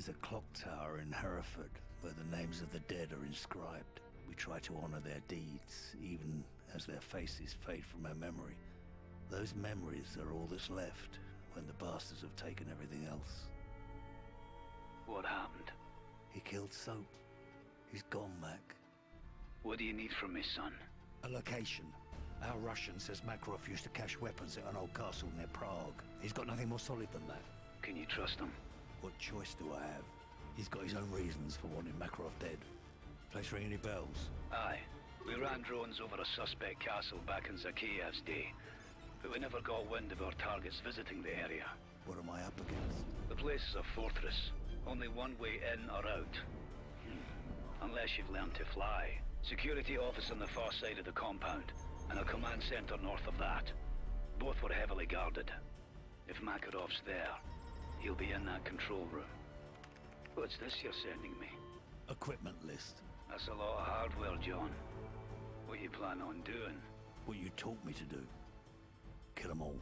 There's a clock tower in Hereford where the names of the dead are inscribed. We try to honor their deeds, even as their faces fade from our memory. Those memories are all that's left when the bastards have taken everything else. What happened? He killed Soap. He's gone, Mac. What do you need from me, son? A location. Our Russian says Makarov used to cache weapons at an old castle near Prague. He's got nothing more solid than that. Can you trust him? What choice do I have? He's got his own reasons for wanting Makarov dead. Place ring any bells? Aye. We ran drones over a suspect castle back in Zakhaev's day, but we never got wind of our targets visiting the area. What am I up against? The place is a fortress. Only one way in or out. Hmm. Unless you've learned to fly. Security office on the far side of the compound, and a command center north of that. Both were heavily guarded. If Makarov's there, he'll be in that control room. What's this you're sending me? Equipment list. That's a lot of hardware, John. What you plan on doing? What you taught me to do. Kill them all.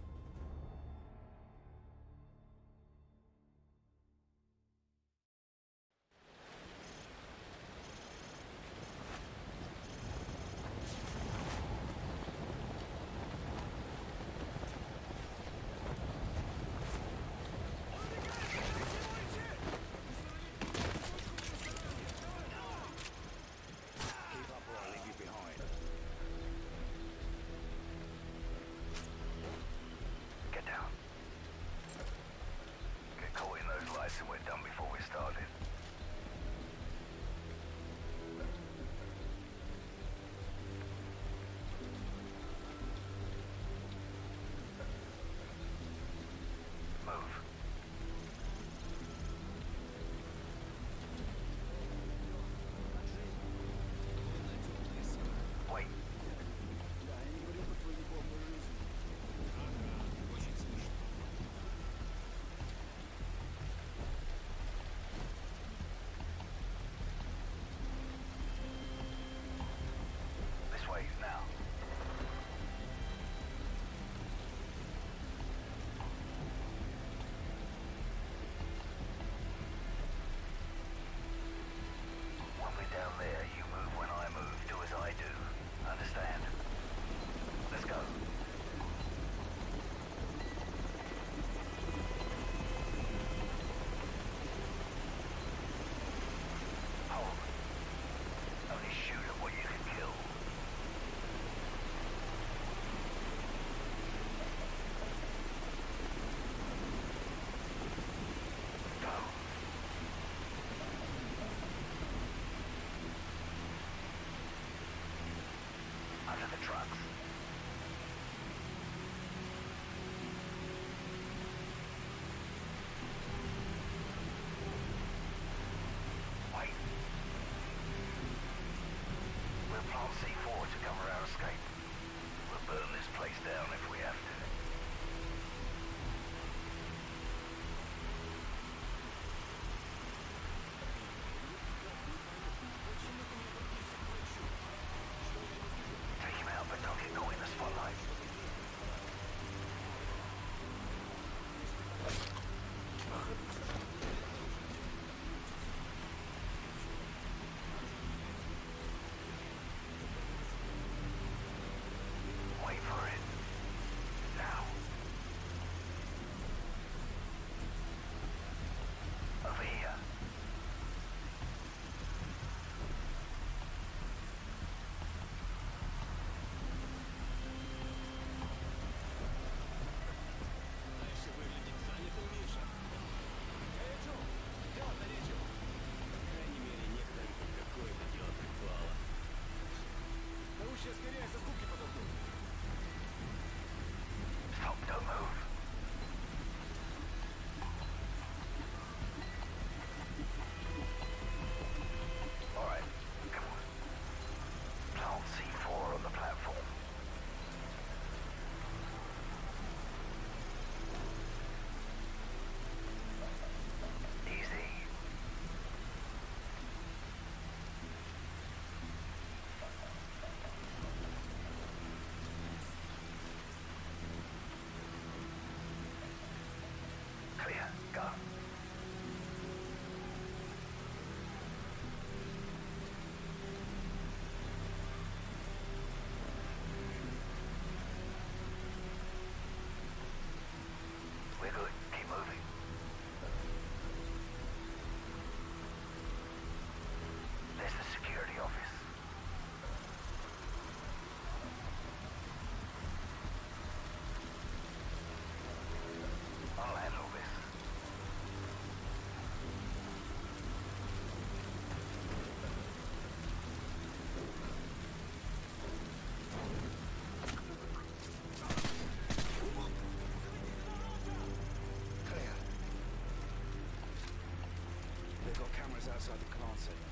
got cameras outside the closet.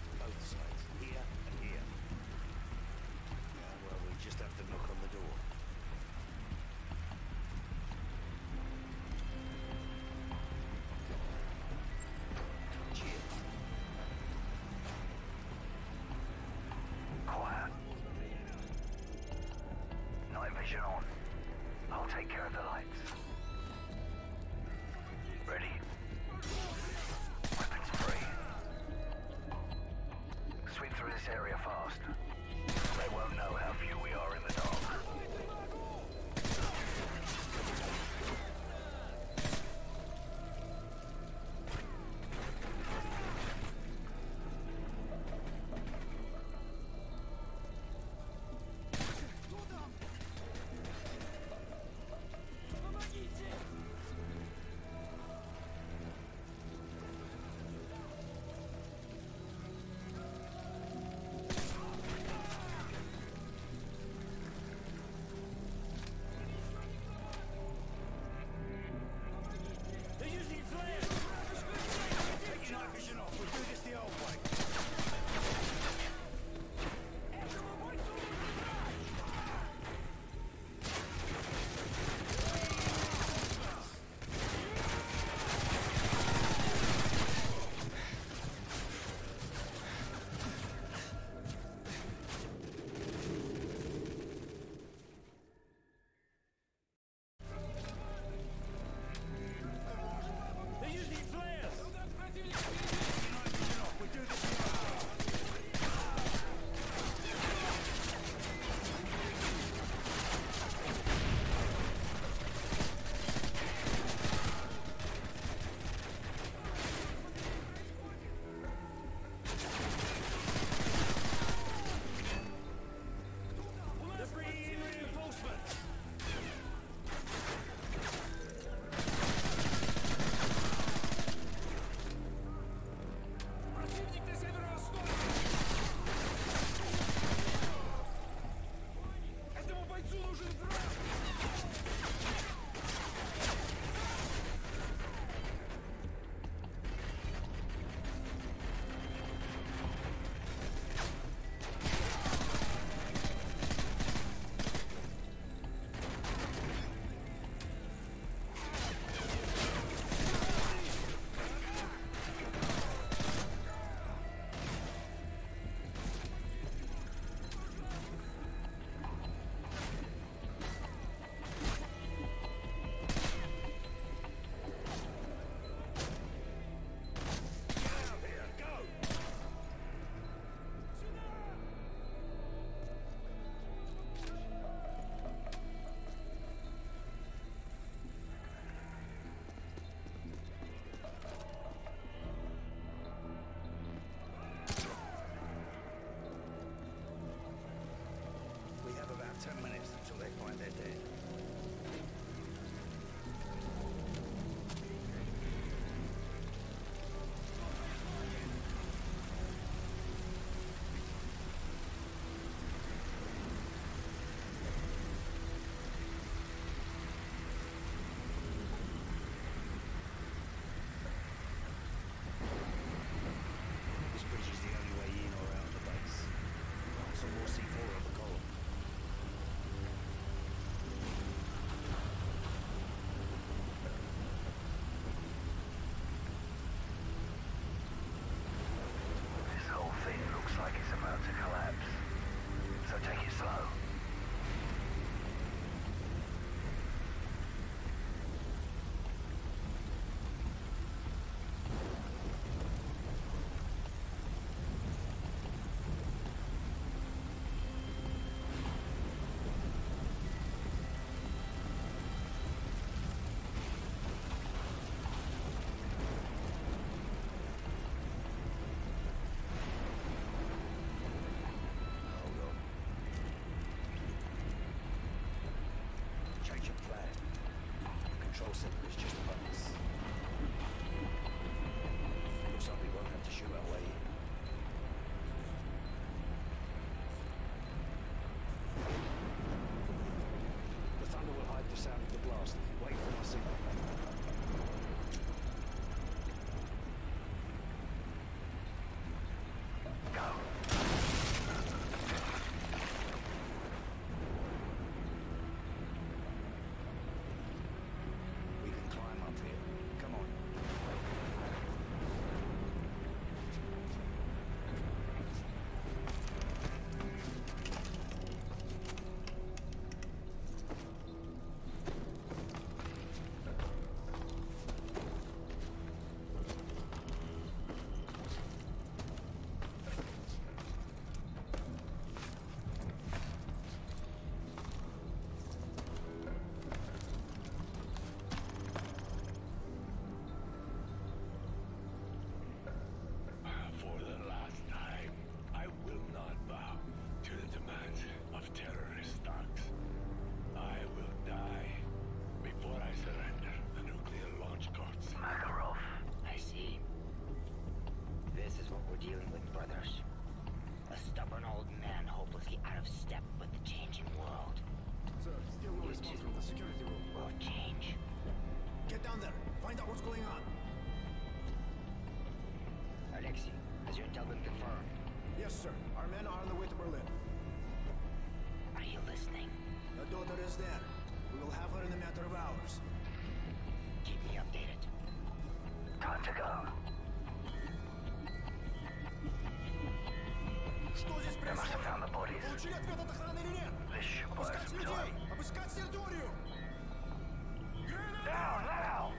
control signal is just Yes, sir. Our men are on the way to Berlin. Are you listening? The daughter is there. We will have her in a matter of hours. Keep me updated. Time to go. They must have found the bodies. This should buy some time. Down now!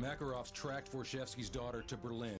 Makarov's tracked Vorshevsky's daughter to Berlin.